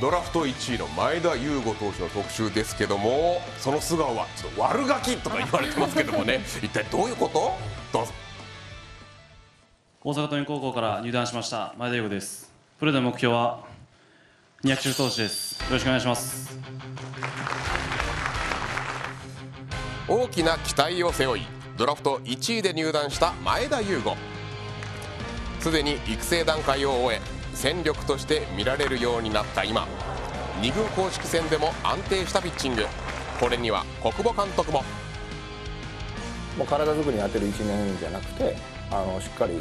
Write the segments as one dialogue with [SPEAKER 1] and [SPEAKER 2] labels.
[SPEAKER 1] ドラフト1位の前田悠吾投手の特集ですけどもその素顔はちょっと悪ガキとか言われてますけどもね。一体どういうこと？どうぞ。
[SPEAKER 2] 大阪桐蔭高校から入団しました。前田優吾です。プロでの目標は？200中投手です。よろしくお願いします。
[SPEAKER 1] 大きな期待を背負いドラフト1位で入団した前田悠吾すでに育成段階を終え戦力として見られるようになった今。2軍公式戦でも安定したピッチング。これには国保監督も。
[SPEAKER 3] もう体作りに当てる1年じゃなくてあのしっかり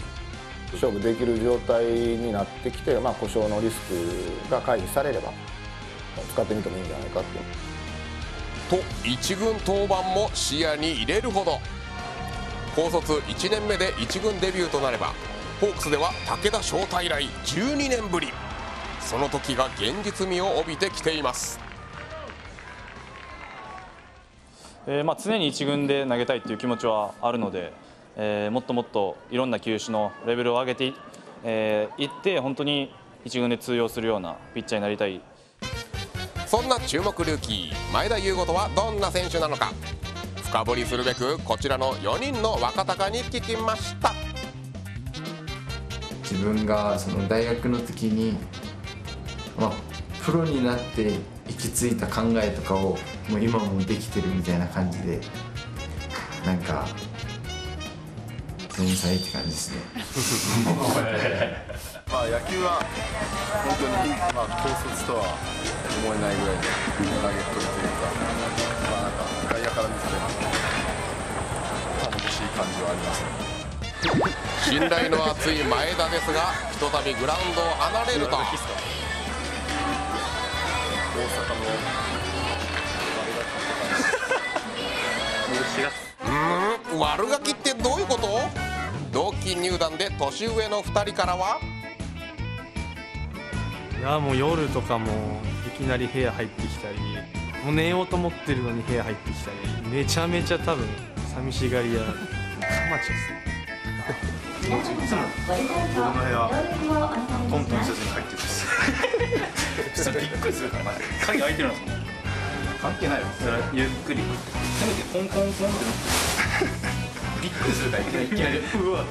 [SPEAKER 3] 勝負できる状態になってきて、まあ、故障のリスクが回避されれば使ってみてもいいんじゃないかって
[SPEAKER 1] と1軍登板も視野に入れるほど。高卒1年目で1軍デビューとなればホークスでは武田翔太以来12年ぶり。その時が現実味を帯びてきています。
[SPEAKER 2] えーまあ、常に1軍で投げたいっていう気持ちはあるので、えーもっともっといろんな球種のレベルを上げてい,、えーいって本当に1軍で通用するようなピッチャーになりたい。
[SPEAKER 1] そんな注目ルーキー前田悠吾とはどんな選手なのか。深掘りするべくこちらの4人の若鷹に聞きました
[SPEAKER 4] 自分がその大学の時に、まあ、プロになって行き着いた考えとかをもう今もできてるみたいな感じでなんか天才って感じですね
[SPEAKER 5] まあ野球は本当に、まあ、高卒とは思えないぐらいの投げっぷりというか、まあ、なんか外野から見てても頼もしい感じはありますね。
[SPEAKER 1] 信頼の厚い前田ですがひとたびグラウンドを離れると。
[SPEAKER 5] 大阪の。
[SPEAKER 1] うーん？悪ガキってどういうこと？同期入団で年上の2人からは。い
[SPEAKER 6] やもう夜とかもいきなり部屋入ってきたりもう寝ようと思ってるのに部屋入ってきたりめちゃめちゃ多分寂しがり屋。かまちですね
[SPEAKER 5] 僕の部屋トントンせずに入ってるんです普通びっくりするから
[SPEAKER 2] 鍵開いてるんですか
[SPEAKER 5] 関係ないよそれ
[SPEAKER 2] ゆっくりせめてポンポンポンって
[SPEAKER 5] びっくりするからいきなりいきなりうわ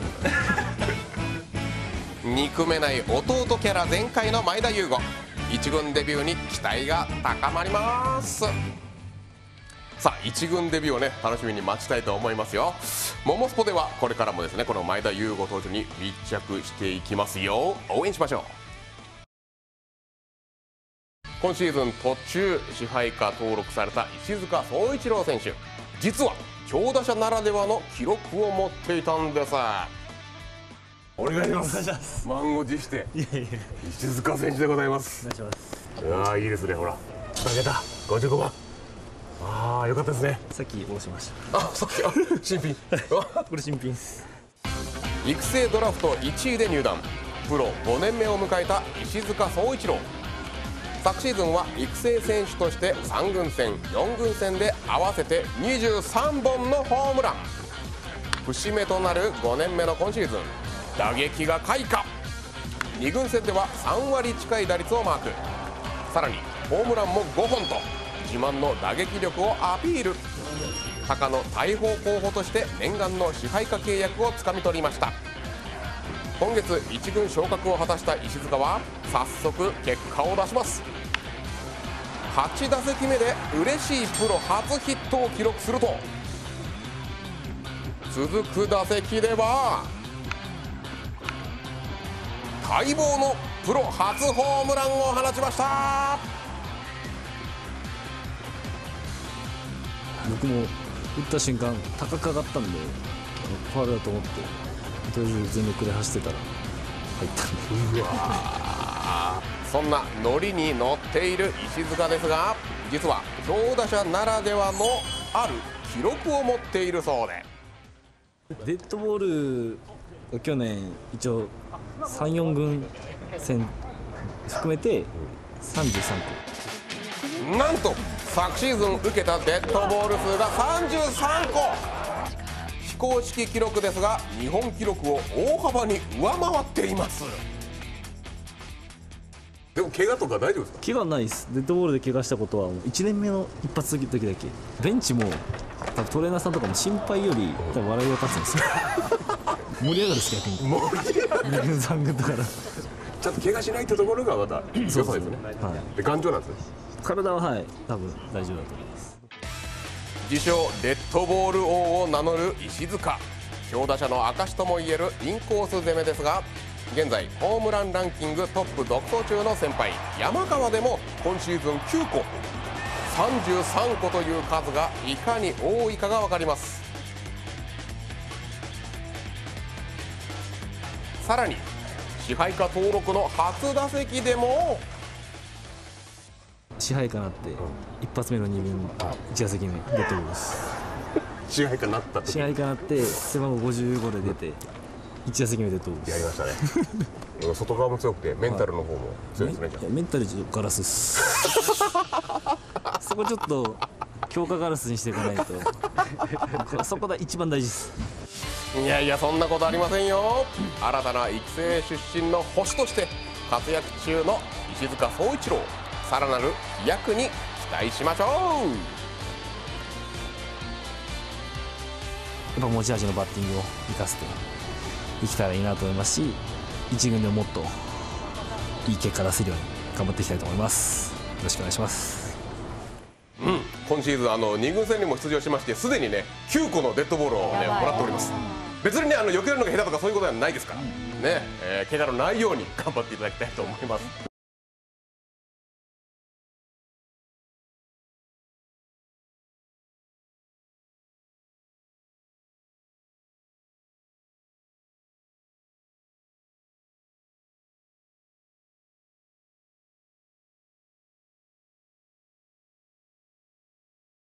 [SPEAKER 1] 憎めない弟キャラ全開の前田悠吾一軍デビューに期待が高まりますさあ一軍デビューをね楽しみに待ちたいと思いますよ。モモスポではこれからもですねこの前田悠吾投手に密着していきますよ。応援しましょう。今シーズン途中支配下登録された石塚総一郎選手。実は強打者ならではの記録を持っていたんです。お願いします。満を持して石塚選手でございます。お願いします。いやーいいですねほら。2桁55番ああよかったですね。
[SPEAKER 6] さっき押しまし
[SPEAKER 1] あさっきあ新品。
[SPEAKER 6] たこれ新品です。
[SPEAKER 1] 育成ドラフト1位で入団。プロ5年目を迎えた石塚総一郎。昨シーズンは育成選手として3軍戦4軍戦で合わせて23本のホームラン。節目となる5年目の今シーズン打撃が開花。2軍戦では3割近い打率をマーク。さらにホームランも5本と自慢の打撃力をアピール。高野大砲候補として念願の支配下契約をつかみ取りました。今月1軍昇格を果たした石塚は早速結果を出します。8打席目で嬉しいプロ初ヒットを記録すると。続く打席では待望のプロ初ホームランを放ちました。
[SPEAKER 7] 僕も打った瞬間高く上がったんでファウルだと思ってとりあえず全力で走ってたら入ったんで。
[SPEAKER 1] そんなノリに乗っている石塚ですが実は強打者ならではのある記録を持っているそうで。
[SPEAKER 7] デッドボールが去年一応34軍戦含めて33個。
[SPEAKER 1] なんと昨シーズン受けたデッドボール数が33個。非公式記録ですが日本記録を大幅に上回っています。でも怪我とか大丈夫ですか？
[SPEAKER 7] 怪我はないです。デッドボールで怪我したことはもう1年目の一発の時だけ。ベンチも多分トレーナーさんとかも心配より多分笑いが立つんですよ。盛り上がるです逆に。
[SPEAKER 1] もう
[SPEAKER 7] 二軍三軍だから。
[SPEAKER 1] ちゃんと怪我しないってところがまた良さですね。
[SPEAKER 7] はい。
[SPEAKER 1] で頑丈なんですね
[SPEAKER 7] 体ははい多分大丈夫だと思います。
[SPEAKER 1] 自称デッドボール王を名乗る石塚。強打者の証ともいえるインコース攻めですが現在ホームランランキングトップ独走中の先輩山川でも今シーズン9個33個という数がいかに多いかが分かります。さらに支配下登録の初打席でも
[SPEAKER 7] 支配下なって一発目の二軍一打席目デッドボールです。
[SPEAKER 1] 支配下になった時。
[SPEAKER 7] 支配下なって背番号55で出て一打席目です
[SPEAKER 1] やりましたね。外側も強くてメンタルの方も強いですねじゃ
[SPEAKER 7] いやメンタルガラスっす。そこちょっと強化ガラスにしていかないと。そこが一番大事です。
[SPEAKER 1] あいやいやそんなことありませんよ。新たな育成出身の星として活躍中の石塚総一郎さらなる飛躍に期待しましょう
[SPEAKER 7] やっぱ持ち味のバッティングを生かせていけたらいいなと思います。し一軍でももっといい結果出せるように頑張っていきたいと思います。よろしくお願いします。
[SPEAKER 1] 今シーズンあの2軍戦にも出場しましてすでにね9個のデッドボールを、ね、もらっております。別にねあの避けるのが下手とかそういうことはないですから。ね、えー怪我のないように頑張っていただきたいと思います